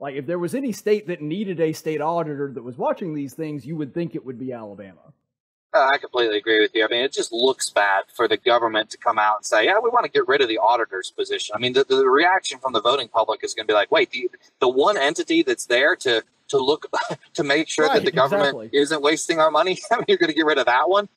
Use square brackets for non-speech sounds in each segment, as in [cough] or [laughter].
Like, if there was any state that needed a state auditor that was watching these things, you would think it would be Alabama. Uh, I completely agree with you. I mean, it just looks bad for the government to come out and say, "Yeah, we want to get rid of the auditor's position." I mean, the, the reaction from the voting public is going to be like, "Wait, the the one entity that's there to to look [laughs] to make sure Right, that the government exactly. isn't wasting our money. [laughs] I mean, you're going to get rid of that one."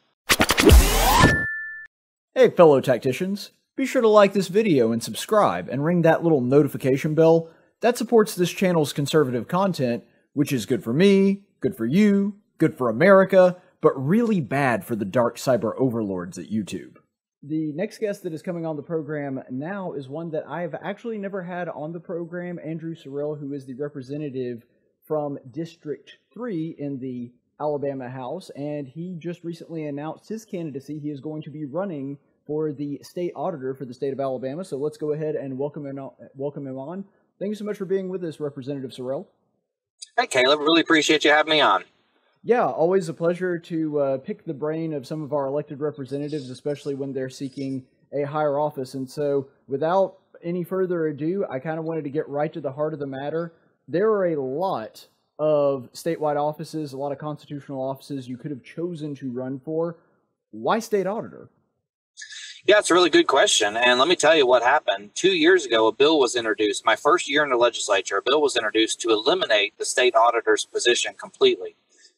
Hey, fellow tacticians, be sure to like this video and subscribe and ring that little notification bell. That supports this channel's conservative content, which is good for me, good for you, good for America, but really bad for the dark cyber overlords at YouTube. The next guest that is coming on the program now is one that I have actually never had on the program, Andrew Sorrell, who is the representative from District 3 in the Alabama House, and he just recently announced his candidacy. He is going to be running for the state auditor for the state of Alabama. So let's go ahead and welcome him, welcome him on. Thank you so much for being with us, Representative Sorrell. Hey, Caleb, really appreciate you having me on. Yeah, always a pleasure to uh, pick the brain of some of our elected representatives, especially when they're seeking a higher office. And so, without any further ado, I kind of wanted to get right to the heart of the matter. There are a lot of statewide offices, a lot of constitutional offices you could have chosen to run for. Why state auditor? Yeah, it's a really good question. And let me tell you what happened. Two years ago, a bill was introduced. My first year in the legislature, a bill was introduced to eliminate the state auditor's position completely.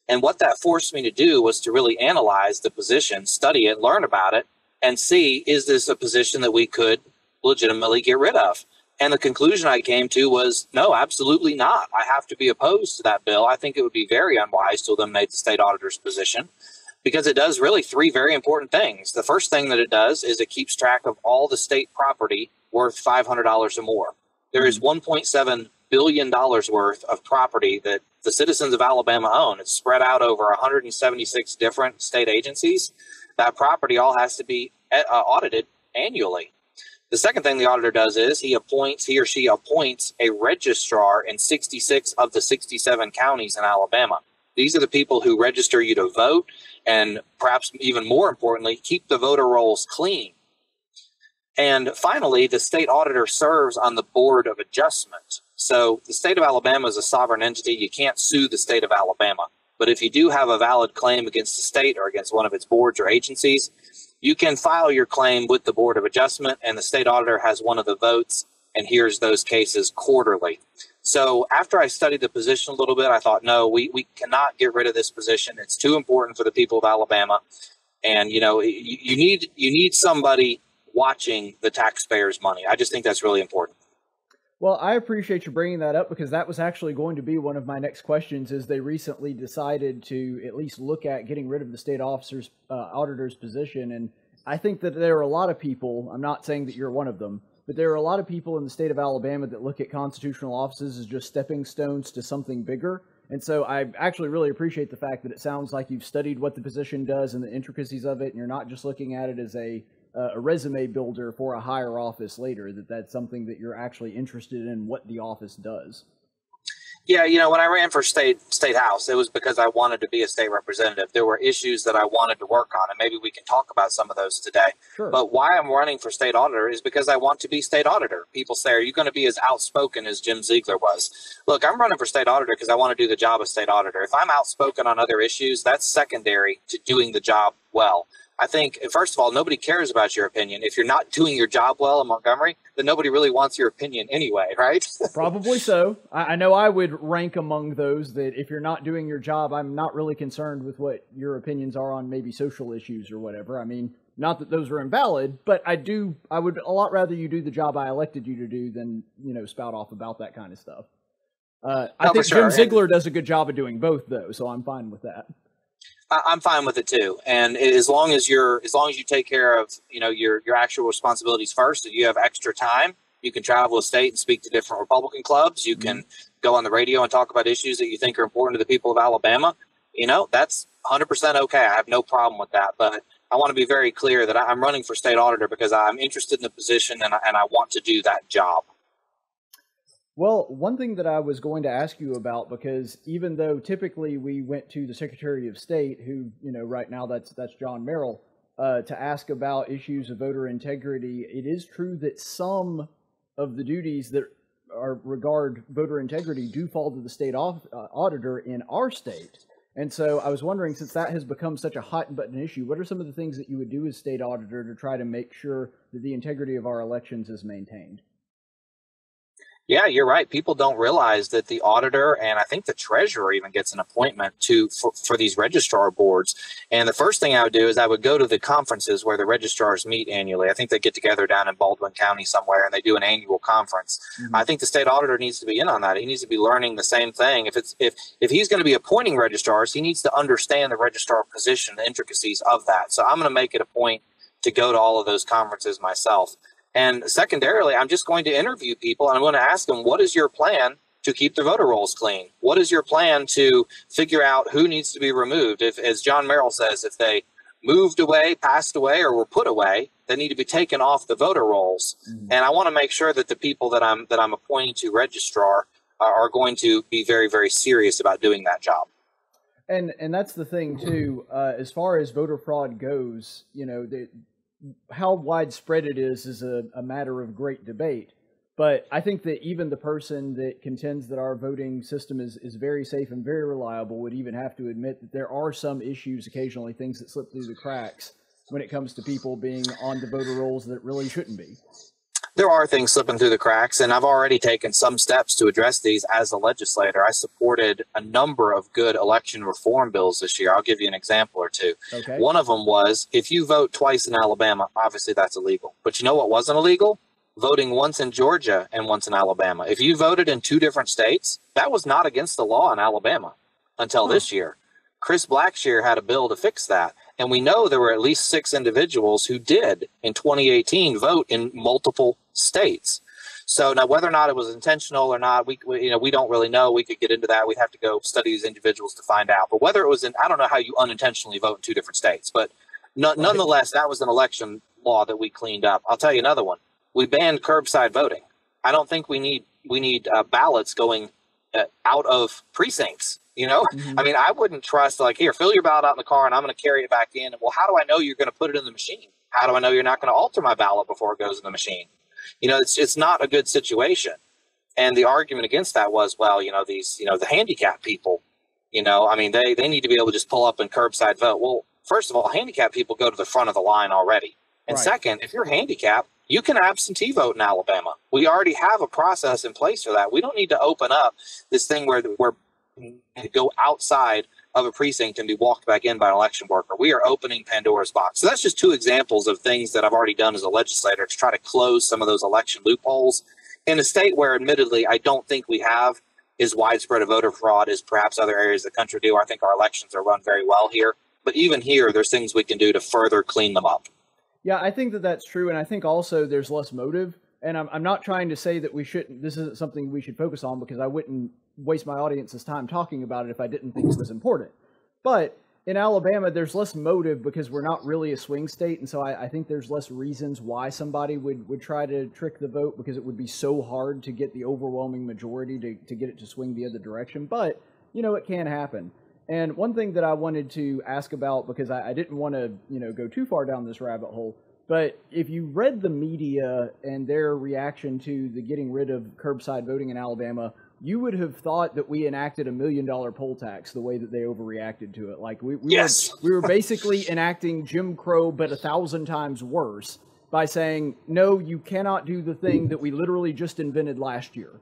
And what that forced me to do was to really analyze the position, study it, learn about it, and see is this a position that we could legitimately get rid of? And the conclusion I came to was no, absolutely not. I have to be opposed to that bill. I think it would be very unwise to eliminate the state auditor's position because it does really three very important things. The first thing that it does is it keeps track of all the state property worth $500 or more. There is $1.7 billion worth of property that the citizens of Alabama own. It's spread out over 176 different state agencies. That property all has to be uh, audited annually. The second thing the auditor does is he appoints, he or she appoints a registrar in 66 of the 67 counties in Alabama. These are the people who register you to vote and perhaps even more importantly, keep the voter rolls clean. And finally, the state auditor serves on the board of adjustment. So the state of Alabama is a sovereign entity. You can't sue the state of Alabama. But if you do have a valid claim against the state or against one of its boards or agencies, you can file your claim with the board of adjustment, and the state auditor has one of the votes and hears those cases quarterly. So after I studied the position a little bit, I thought, no, we, we cannot get rid of this position. It's too important for the people of Alabama. And, you know, you, you need you need somebody watching the taxpayers' money. I just think that's really important. Well, I appreciate you bringing that up because that was actually going to be one of my next questions. Is they recently decided to at least look at getting rid of the state officer's uh, auditor's position, and I think that there are a lot of people. I'm not saying that you're one of them, but there are a lot of people in the state of Alabama that look at constitutional offices as just stepping stones to something bigger. And so I actually really appreciate the fact that it sounds like you've studied what the position does and the intricacies of it, and you're not just looking at it as a uh, a resume builder for a higher office later. That that's something that you're actually interested in what the office does. Yeah, you know, when I ran for state state house, it was because I wanted to be a state representative. There were issues that I wanted to work on, and maybe we can talk about some of those today. Sure. But why I'm running for state auditor is because I want to be state auditor. People say, "Are you going to be as outspoken as Jim Ziegler was?" Look, I'm running for state auditor because I want to do the job of state auditor. If I'm outspoken on other issues, that's secondary to doing the job well. I think, first of all, nobody cares about your opinion. If you're not doing your job well in Montgomery, then nobody really wants your opinion anyway, [laughs] right? Probably so. I, I know I would rank among those that if you're not doing your job, I'm not really concerned with what your opinions are on maybe social issues or whatever. I mean, not that those are invalid, but I do. I would a lot rather you do the job I elected you to do than you know spout off about that kind of stuff. Uh, I think sure. Jim Ziegler does a good job of doing both, though, so I'm fine with that. I- I'm fine with it too. And as long as you're, as long as you take care of, you know, your your actual responsibilities first, and you have extra time, you can travel the state and speak to different Republican clubs. You mm-hmm. can go on the radio and talk about issues that you think are important to the people of Alabama. You know, that's 100% okay. I have no problem with that. But I want to be very clear that I'm running for state auditor because I'm interested in the position and I, and I want to do that job. Well, one thing that I was going to ask you about, because even though typically we went to the Secretary of State, who you know right now that's that's John Merrill, uh, to ask about issues of voter integrity, it is true that some of the duties that or regard voter integrity do fall to the state uh, auditor in our state. And so I was wondering, since that has become such a hot button issue, what are some of the things that you would do as state auditor to try to make sure that the integrity of our elections is maintained? Yeah, you're right. People don't realize that the auditor and I think the treasurer even gets an appointment to for, for, these registrar boards. And the first thing I would do is I would go to the conferences where the registrars meet annually. I think they get together down in Baldwin County somewhere and they do an annual conference. Mm-hmm. I think the state auditor needs to be in on that. He needs to be learning the same thing. If it's if if he's going to be appointing registrars, he needs to understand the registrar position, the intricacies of that. So I'm going to make it a point to go to all of those conferences myself. And secondarily, I'm just going to interview people and I'm going to ask them, what is your plan to keep the voter rolls clean? What is your plan to figure out who needs to be removed? If, as John Merrill says, if they moved away, passed away, or were put away, they need to be taken off the voter rolls. Mm-hmm. And I want to make sure that the people that I'm that I'm appointing to registrar are going to be very, very serious about doing that job. And and that's the thing too. Uh, as far as voter fraud goes, you know, the, how widespread it is is a, a matter of great debate. But I think that even the person that contends that our voting system is, is very safe and very reliable would even have to admit that there are some issues occasionally, things that slip through the cracks when it comes to people being on the voter rolls that really shouldn't be there are things slipping through the cracks, and I've already taken some steps to address these as a legislator. I supported a number of good election reform bills this year. I'll give you an example or two. Okay. One of them was if you vote twice in Alabama, obviously that's illegal. But you know what wasn't illegal? Voting once in Georgia and once in Alabama. If you voted in two different states, that was not against the law in Alabama until huh. this year. Chris Blackshear had a bill to fix that. And we know there were at least six individuals who did in 2018 vote in multiple states. So now, whether or not it was intentional or not, we, we, you know we don't really know. We could get into that. We'd have to go study these individuals to find out. But whether it was in, I don't know how you unintentionally vote in two different states. But no, right. nonetheless, that was an election law that we cleaned up. I'll tell you another one. We banned curbside voting. I don't think we need we need uh, ballots going uh, out of precincts. You know, mm-hmm. I mean, I wouldn't trust like here, fill your ballot out in the car, and I'm going to carry it back in. And well, how do I know you're going to put it in the machine? How do I know you're not going to alter my ballot before it goes in the machine? You know, it's it's not a good situation. And the argument against that was, well, you know, these, you know, the handicapped people, you know, I mean, they they need to be able to just pull up and curbside vote. Well, first of all, handicapped people go to the front of the line already. And right. second, if you're handicapped, you can absentee vote in Alabama. We already have a process in place for that. We don't need to open up this thing where where go outside of a precinct and be walked back in by an election worker. We are opening Pandora's box. So that's just two examples of things that I've already done as a legislator to try to close some of those election loopholes in a state where, admittedly, I don't think we have as widespread a voter fraud as perhaps other areas of the country do. I think our elections are run very well here. But even here, there's things we can do to further clean them up. Yeah, I think that that's true. And I think also there's less motive. And I'm, I'm not trying to say that we shouldn't, this isn't something we should focus on because I wouldn't waste my audience's time talking about it if I didn't think it was important. But in Alabama, there's less motive because we're not really a swing state, and so I, I, think there's less reasons why somebody would, would try to trick the vote because it would be so hard to get the overwhelming majority to, to get it to swing the other direction. But you know, it can happen. And one thing that I wanted to ask about because I, I didn't want to you know go too far down this rabbit hole, but if you read the media and their reaction to the getting rid of curbside voting in Alabama, you would have thought that we enacted a million dollar poll tax the way that they overreacted to it. Like we, we yes. were, we were basically [laughs] enacting Jim Crow, but a thousand times worse by saying, no, you cannot do the thing that we literally just invented last year.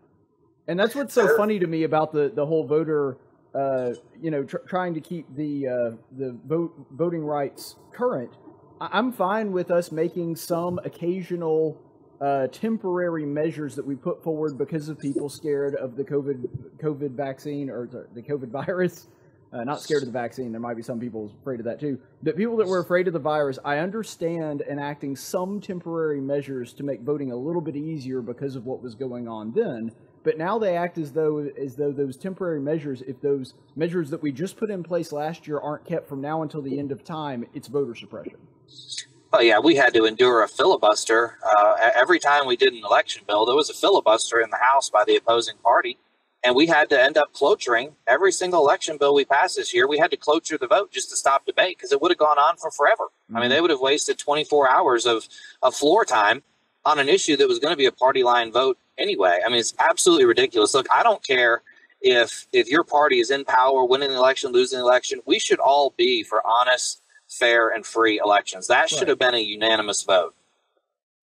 And that's what's so funny to me about the, the whole voter, uh, you know, tr- trying to keep the, uh, the vote, voting rights current. I- I'm fine with us making some occasional uh, temporary measures that we put forward because of people scared of the COVID COVID vaccine or the COVID virus. Uh, not scared of the vaccine. There might be some people afraid of that too. But people that were afraid of the virus, I understand enacting some temporary measures to make voting a little bit easier because of what was going on then. But now they act as though as though those temporary measures, if those measures that we just put in place last year aren't kept from now until the end of time, it's voter suppression. Oh yeah, we had to endure a filibuster uh, every time we did an election bill. There was a filibuster in the House by the opposing party, and we had to end up cloturing every single election bill we passed this year. We had to cloture the vote just to stop debate because it would have gone on for forever. I mean, they mm-hmm. would have wasted 24 hours of, of floor time on an issue that was going to be a party line vote anyway. I mean, it's absolutely ridiculous. Look, I don't care if if your party is in power, winning the election, losing the election. We should all be for honest, fair, and free elections. That should right. have been a unanimous vote.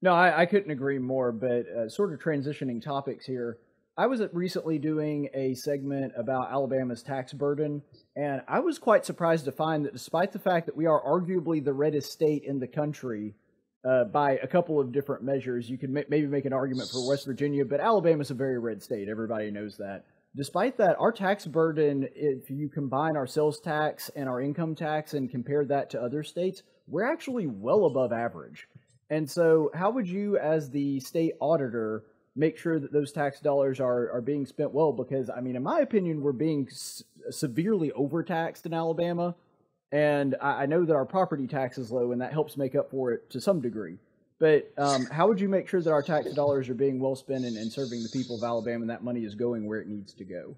No, I, I couldn't agree more. But uh, sort of transitioning topics here. I was recently doing a segment about Alabama's tax burden, and I was quite surprised to find that despite the fact that we are arguably the reddest state in the country uh, by a couple of different measures, you could maybe make an argument for West Virginia, but Alabama's a very red state. Everybody knows that. Despite that, our tax burden, if you combine our sales tax and our income tax and compare that to other states, we're actually well above average. And so, how would you, as the state auditor, make sure that those tax dollars are, are being spent well because I mean, in my opinion, we're being s- severely overtaxed in Alabama, and I, I, know that our property tax is low, and that helps make up for it to some degree. But um, how would you make sure that our tax dollars are being well spent and, and serving the people of Alabama, and that money is going where it needs to go?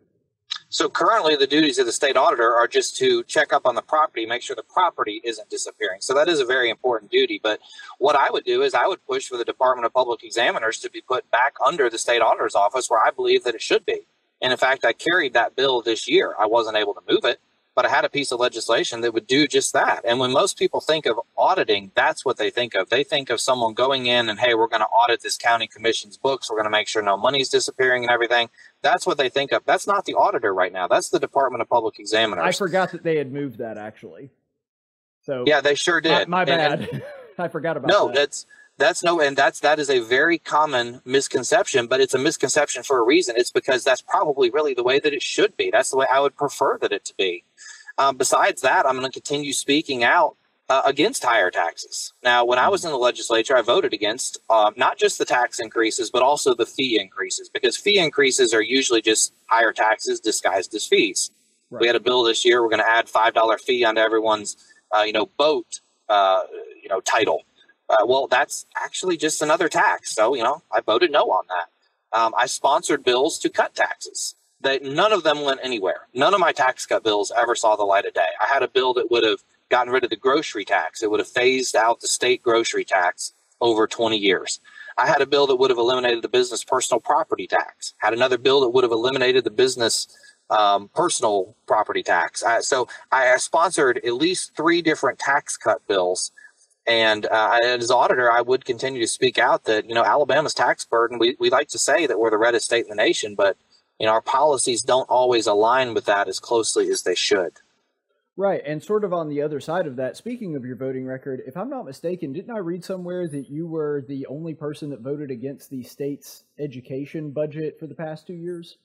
So currently, the duties of the state auditor are just to check up on the property, make sure the property isn't disappearing. So that is a very important duty. But what I would do is I would push for the Department of Public Examiners to be put back under the state auditor's office where I believe that it should be. And in fact, I carried that bill this year. I wasn't able to move it, but I had a piece of legislation that would do just that. And when most people think of auditing, that's what they think of. They think of someone going in and, hey, we're going to audit this county commission's books. We're going to make sure no money's disappearing and everything. That's what they think of. That's not the auditor right now. That's the Department of Public Examiners. I forgot that they had moved that actually. So yeah, they sure did. My, my bad. And, [laughs] I forgot about no, that. No, that's that's no, and that's that is a very common misconception, but it's a misconception for a reason. It's because that's probably really the way that it should be. That's the way I would prefer that it to be. Um, besides that, I'm going to continue speaking out uh, against higher taxes. Now, when I was in the legislature, I voted against uh, not just the tax increases, but also the fee increases, because fee increases are usually just higher taxes disguised as fees. Right. We had a bill this year. We're going to add five dollar fee onto everyone's, uh, you know, boat, uh, you know, title. Uh, well, that's actually just another tax. So, you know, I voted no on that. Um, I sponsored bills to cut taxes that none of them went anywhere. None of my tax cut bills ever saw the light of day. I had a bill that would have gotten rid of the grocery tax. It would have phased out the state grocery tax over 20 years. I had a bill that would have eliminated the business personal property tax. Had another bill that would have eliminated the business um, personal property tax. Uh, so I sponsored at least three different tax cut bills. And uh, as auditor, I would continue to speak out that you know Alabama's tax burden. We we like to say that we're the reddest state in the nation, but you know, our policies don't always align with that as closely as they should. Right, and sort of on the other side of that, speaking of your voting record, if I'm not mistaken, didn't I read somewhere that you were the only person that voted against the state's education budget for the past two years?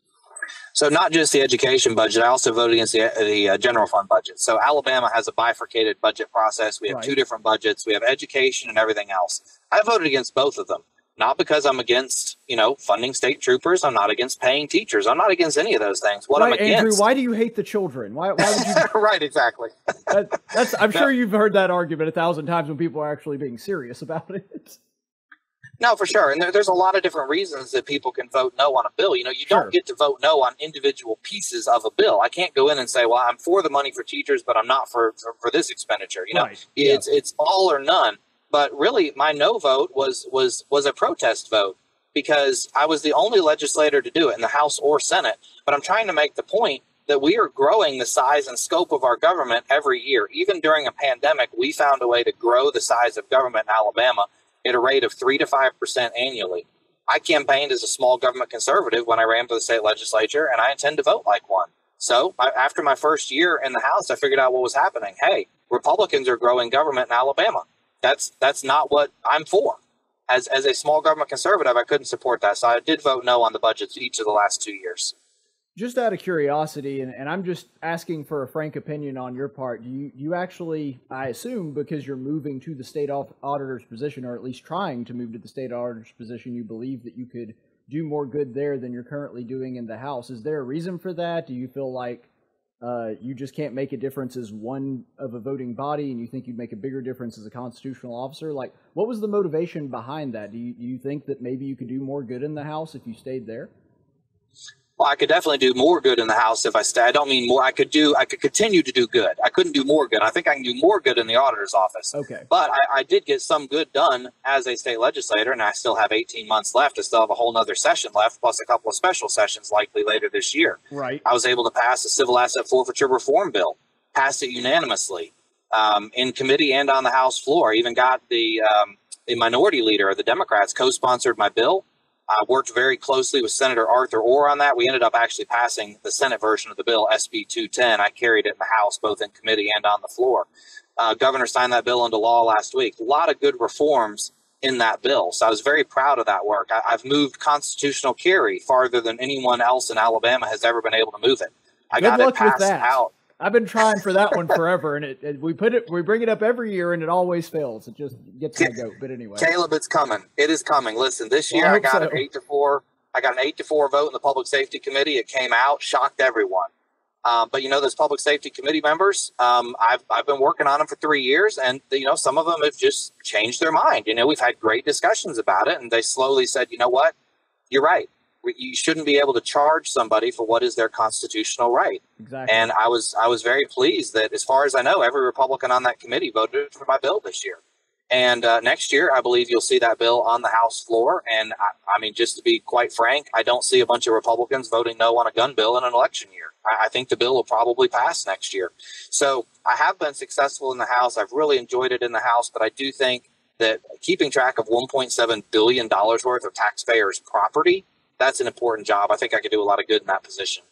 So not just the education budget, I also voted against the, the uh, general fund budget. So Alabama has a bifurcated budget process. We have right. two different budgets. We have education and everything else. I voted against both of them not because I'm against, you know, funding state troopers. I'm not against paying teachers. I'm not against any of those things. What right, I'm against, Andrew, why do you hate the children? Why, why would you? [laughs] right, exactly. that, that's. I'm [laughs] sure you've heard that argument a thousand times when people are actually being serious about it. No, for sure. And there, there's a lot of different reasons that people can vote no on a bill. You know, you sure. don't get to vote no on individual pieces of a bill. I can't go in and say, well, I'm for the money for teachers, but I'm not for, for, for this expenditure. You know, right. it's, yeah. it's all or none. But really, my no vote was was was a protest vote because I was the only legislator to do it in the House or Senate. But I'm trying to make the point that we are growing the size and scope of our government every year. Even during a pandemic, we found a way to grow the size of government in Alabama at a rate of three to five percent annually. I campaigned as a small government conservative when I ran for the state legislature, and I intend to vote like one. So, I, after my first year in the House, I figured out what was happening. Hey, Republicans are growing government in Alabama that's that's not what I'm for. As as a small government conservative, I couldn't support that, so I did vote no on the budgets each of the last two years. Just out of curiosity, and, and I'm just asking for a frank opinion on your part. Do you you actually, I assume, because you're moving to the state auditor's position, or at least trying to move to the state auditor's position, you believe that you could do more good there than you're currently doing in the House. Is there a reason for that? Do you feel like uh, you just can't make a difference as one of a voting body, and you think you'd make a bigger difference as a constitutional officer. Like, what was the motivation behind that? Do you, do you think that maybe you could do more good in the House if you stayed there? Well, I could definitely do more good in the House if I stay. I don't mean more. I could do. I could continue to do good. I couldn't do more good. I think I can do more good in the auditor's office. Okay. But I, I did get some good done as a state legislator, and I still have 18 months left. I still have a whole nother session left, plus a couple of special sessions likely later this year. Right. I was able to pass the civil asset forfeiture reform bill, passed it unanimously um, in committee and on the House floor. I even got the um, the minority leader of the Democrats co-sponsored my bill I worked very closely with Senator Arthur Orr on that. We ended up actually passing the Senate version of the bill, SB 210. I carried it in the House, both in committee and on the floor. Uh, Governor signed that bill into law last week. A lot of good reforms in that bill. So I was very proud of that work. I, have moved constitutional carry farther than anyone else in Alabama has ever been able to move it. I good got it passed out. I've been trying for that one forever, and it, it, we put it we bring it up every year, and it always fails. It just gets my goat. But anyway, Caleb, it's coming. It is coming. Listen, this year Well, I I, got hope an eight to four. I got an eight to four vote in the public safety committee. It came out, shocked everyone. Um, but you know, those public safety committee members, um, I've I've been working on them for three years, and you know, some of them have just changed their mind. You know, we've had great discussions about it, and they slowly said, you know what, you're right. You shouldn't be able to charge somebody for what is their constitutional right. exactly. And I was I was very pleased that, as far as I know, every Republican on that committee voted for my bill this year. And uh, next year, I believe you'll see that bill on the House floor. And I, I mean, just to be quite frank, I don't see a bunch of Republicans voting no on a gun bill in an election year. I, I think the bill will probably pass next year. So I have been successful in the House. I've really enjoyed it in the House, but I do think that keeping track of 1.7 billion dollars worth of taxpayers' property that's an important job. I think I could do a lot of good in that position.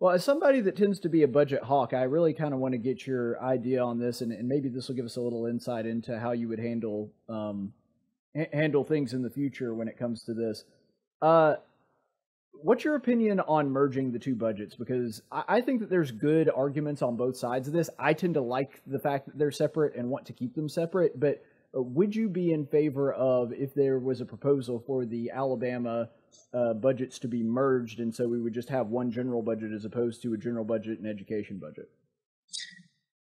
Well, as somebody that tends to be a budget hawk, I really kind of want to get your idea on this, and, and maybe this will give us a little insight into how you would handle um, ha- handle things in the future when it comes to this. Uh, what's your opinion on merging the two budgets? Because I, I think that there's good arguments on both sides of this. I tend to like the fact that they're separate and want to keep them separate, but would you be in favor of if there was a proposal for the Alabama uh, budgets to be merged, and so we would just have one general budget as opposed to a general budget and education budget?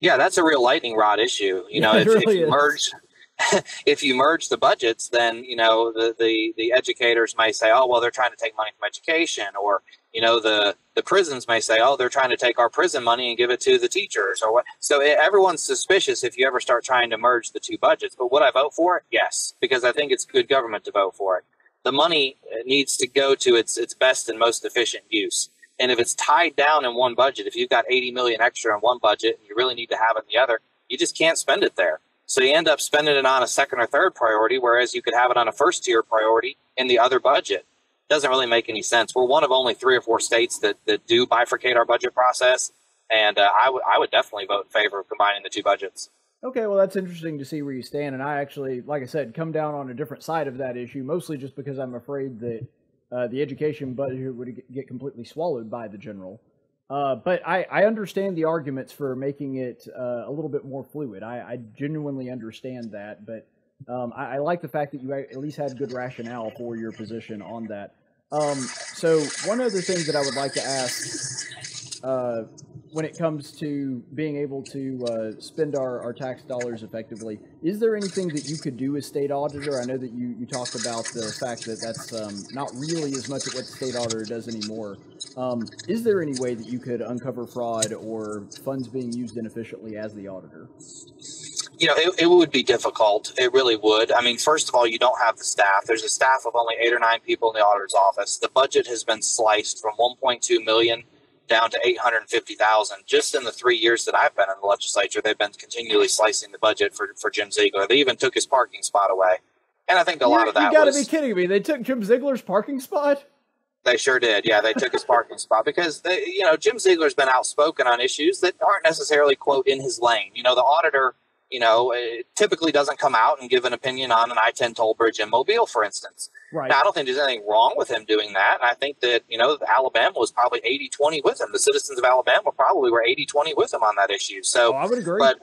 Yeah, that's a real lightning rod issue. You [laughs] know, Yeah, if, really if you is. merge [laughs] if you merge the budgets, then you know the, the the educators may say, "Oh, well, they're trying to take money from education," or you know the the prisons may say, "Oh, they're trying to take our prison money and give it to the teachers," or what. So eh, everyone's suspicious if you ever start trying to merge the two budgets. But would I vote for it? Yes, because I think it's good government to vote for it. The money eh, needs to go to its its best and most efficient use. And if it's tied down in one budget, if you've got 80 million extra in one budget and you really need to have it in the other, you just can't spend it there. So you end up spending it on a second or third priority, whereas you could have it on a first tier priority in the other budget. Doesn't really make any sense. We're one of only three or four states that, that do bifurcate our budget process, and uh, I would I would definitely vote in favor of combining the two budgets. Okay, well, that's interesting to see where you stand. And I actually, like I said, come down on a different side of that issue, mostly just because I'm afraid that uh, the education budget would get completely swallowed by the general. Uh, but I, I understand the arguments for making it uh, a little bit more fluid. I, I genuinely understand that, but um, I, I like the fact that you at least had good rationale for your position on that. Um, so one other thing that I would like to ask uh, when it comes to being able to uh, spend our, our tax dollars effectively, is there anything that you could do as state auditor? I know that you, you talked about the fact that that's um, not really as much of what the state auditor does anymore. Um, is there any way that you could uncover fraud or funds being used inefficiently as the auditor? You know, it, it would be difficult. It really would. I mean, first of all, you don't have the staff. There's a staff of only eight or nine people in the auditor's office. The budget has been sliced from 1.2 million down to 850,000 just in the three years that I've been in the legislature. They've been continually slicing the budget for, for Jim Ziegler. They even took his parking spot away. And I think a lot You- of that you gotta was be kidding me! They took Jim Ziegler's parking spot. They sure did. Yeah, they took his parking spot because they, you know Jim Ziegler's been outspoken on issues that aren't necessarily quote in his lane. You know, the auditor, you know, eh, typically doesn't come out and give an opinion on an I-10 toll bridge in Mobile, for instance. Right. Now, I don't think there's anything wrong with him doing that. I think that, you know, Alabama was probably 80 20 with him. The citizens of Alabama probably were 80 20 with him on that issue. So, oh, I would agree. but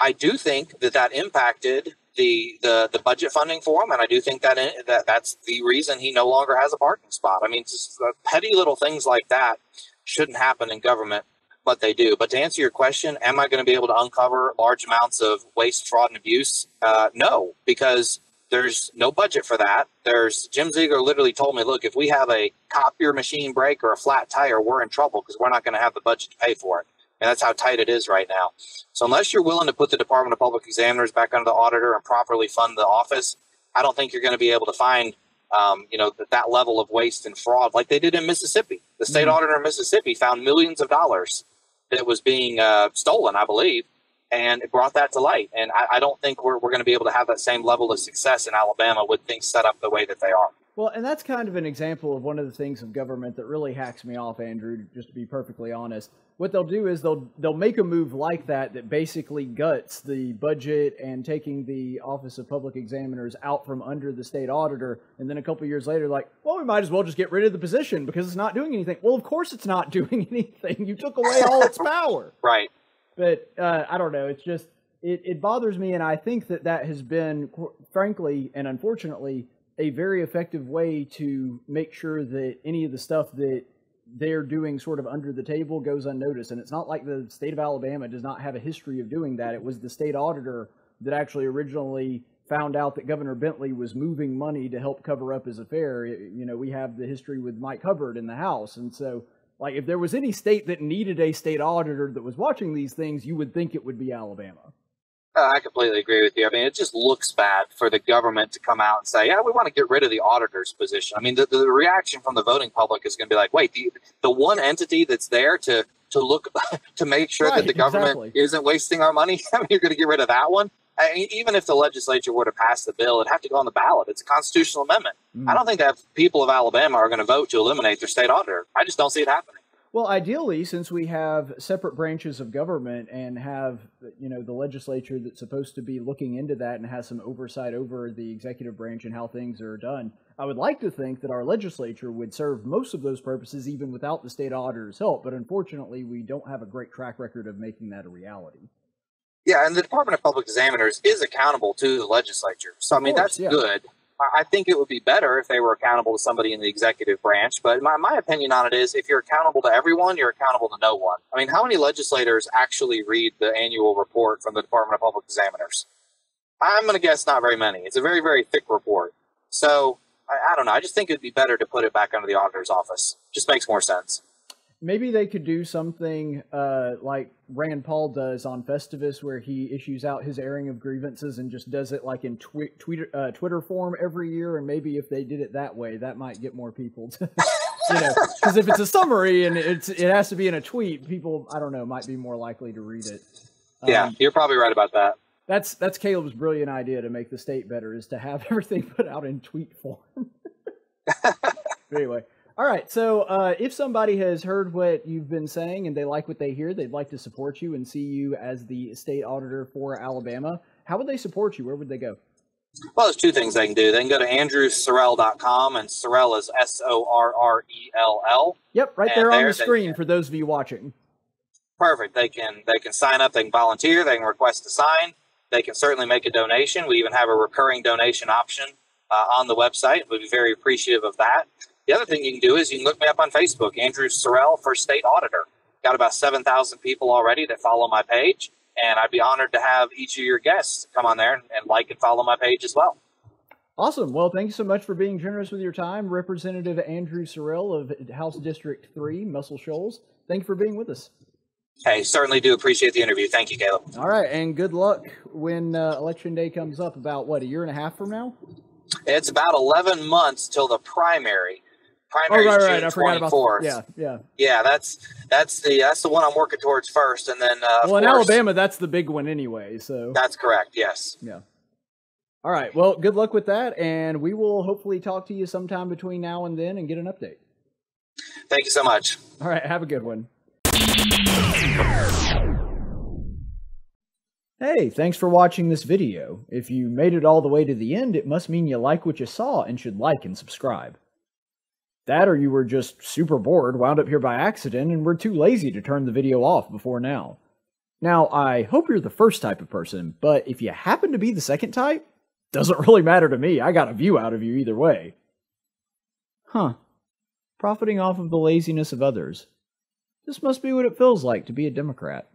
I do think that that impacted the, the, the budget funding for him. And I do think that, in, that that's the reason he no longer has a parking spot. I mean, just uh, petty little things like that shouldn't happen in government, but they do. But to answer your question, am I going to be able to uncover large amounts of waste, fraud, and abuse? Uh, no, because there's no budget for that. There's Jim Ziegler literally told me, look, if we have a copier machine break or a flat tire, we're in trouble because we're not going to have the budget to pay for it. And that's how tight it is right now. So unless you're willing to put the Department of Public Examiners back under the auditor and properly fund the office, I don't think you're going to be able to find, um, you know, that, that level of waste and fraud like they did in Mississippi. The state mm-hmm. auditor in Mississippi found millions of dollars that was being uh, stolen, I believe, and it brought that to light. And I, I don't think we're, we're going to be able to have that same level of success in Alabama with things set up the way that they are. Well, and that's kind of an example of one of the things of government that really hacks me off, Andrew. Just to be perfectly honest, what they'll do is they'll they'll make a move like that that basically guts the budget and taking the Office of Public Examiners out from under the state auditor, and then a couple years later, like, well, we might as well just get rid of the position because it's not doing anything. Well, of course, it's not [laughs] doing anything. You took away all its power. [laughs] right. But uh, I don't know. It's just it, it bothers me, and I think that that has been, frankly and unfortunately, a very effective way to make sure that any of the stuff that they're doing sort of under the table goes unnoticed. And it's not like the state of Alabama does not have a history of doing that. It was the state auditor that actually originally found out that Governor Bentley was moving money to help cover up his affair. You know, we have the history with Mike Hubbard in the House, and so like, if there was any state that needed a state auditor that was watching these things, you would think it would be Alabama. Uh, I completely agree with you. I mean, it just looks bad for the government to come out and say, "Yeah, we want to get rid of the auditor's position." I mean, the, the reaction from the voting public is going to be like, "Wait, the the one entity that's there to to look [laughs] to make sure right, that the government exactly. isn't wasting our money. [laughs] I mean, you're going to get rid of that one." I mean, even if the legislature were to pass the bill, it'd have to go on the ballot. It's a constitutional amendment. Mm. I don't think that people of Alabama are going to vote to eliminate their state auditor. I just don't see it happening. Well, ideally, since we have separate branches of government and have you know the legislature that's supposed to be looking into that and has some oversight over the executive branch and how things are done, I would like to think that our legislature would serve most of those purposes even without the state auditor's help. But unfortunately, we don't have a great track record of making that a reality. Yeah, and the Department of Public Examiners is accountable to the legislature. So, I mean, course, that's yeah. good. I think it would be better if they were accountable to somebody in the executive branch. But my, my opinion on it is if you're accountable to everyone, you're accountable to no one. I mean, how many legislators actually read the annual report from the Department of Public Examiners? I'm going to guess not very many. It's a very, very thick report. So I, I don't know. I just think it'd be better to put it back under the auditor's office. Just makes more sense maybe they could do something uh, like Rand Paul does on Festivus, where he issues out his airing of grievances and just does it like in twi- Twitter uh, Twitter form every year. And maybe if they did it that way, that might get more people to, [laughs] you know, because if it's a summary and it's it has to be in a tweet, people I don't know might be more likely to read it. Yeah, um, you're probably right about that. That's that's Caleb's brilliant idea to make the state better is to have [laughs] everything put out in tweet form. [laughs] anyway, all right. So, uh, if somebody has heard what you've been saying and they like what they hear, they'd like to support you and see you as the state auditor for Alabama. How would they support you? Where would they go? Well, there's two things they can do. They can go to andrewsorrell.com, and Sorrell is S O R R E L L. Yep, right there, there on the screen can, for those of you watching. Perfect. They can they can sign up. They can volunteer. They can request to sign. They can certainly make a donation. We even have a recurring donation option uh, on the website. We'd be very appreciative of that. The other thing you can do is you can look me up on Facebook, Andrew Sorrell for State Auditor. Got about 7,000 people already that follow my page, and I'd be honored to have each of your guests come on there and, and like and follow my page as well. Awesome. Well, thank you so much for being generous with your time. Representative Andrew Sorrell of House District 3, Muscle Shoals. Thank you for being with us. Hey, certainly do appreciate the interview. Thank you, Caleb. All right, and good luck when uh, election day comes up about what, a year and a half from now? It's about 11 months till the primary primary oh, right, right. I forgot about yeah, yeah, yeah. That's that's the that's the one I'm working towards first, and then uh, well, in course, Alabama, that's the big one anyway. So that's correct. Yes. Yeah. All right. Well, good luck with that, and we will hopefully talk to you sometime between now and then and get an update. Thank you so much. All right. Have a good one. Hey, thanks for watching this video. If you made it all the way to the end, it must mean you like what you saw and should like and subscribe. That or you were just super bored, wound up here by accident, and were too lazy to turn the video off before now. Now, I hope you're the first type of person, but if you happen to be the second type, doesn't [laughs] really matter to me. I got a view out of you either way. Huh. Profiting off of the laziness of others. This must be what it feels like to be a Democrat.